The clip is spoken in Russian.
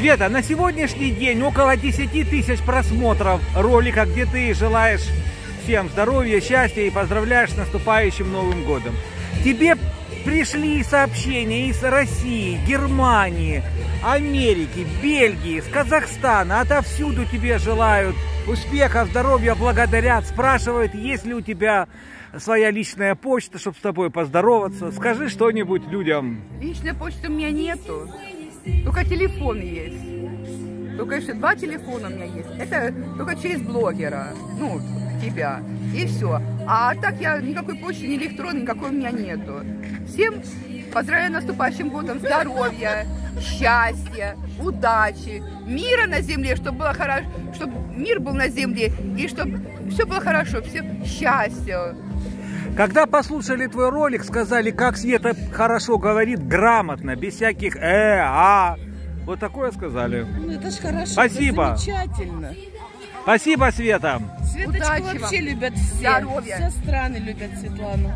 Света, на сегодняшний день около 10 тысяч просмотров ролика, где ты желаешь всем здоровья, счастья и поздравляешь с наступающим Новым годом. Тебе пришли сообщения из России, Германии, Америки, Бельгии, из Казахстана. Отовсюду тебе желают успеха, здоровья, благодарят, спрашивают, есть ли у тебя своя личная почта, чтобы с тобой поздороваться. Скажи что-нибудь людям. Личной почты у меня нету, только телефон есть. Только еще два телефона у меня есть. Это только через блогера, ну, тебя. И все. А так я никакой почты, ни электронной, никакой у меня нету. Всем поздравляю наступающим годом здоровья, счастья, удачи, мира на земле, чтобы было хорошо, чтобы мир был на земле и чтобы все было хорошо, все счастья. Когда послушали твой ролик, сказали, как Света хорошо говорит, грамотно, без всяких э, а. Вот такое сказали. Ну это ж хорошо, Спасибо. это замечательно. Спасибо, Света. Светочку Удачи вообще вам. любят все. Здоровья. Все страны любят Светлану.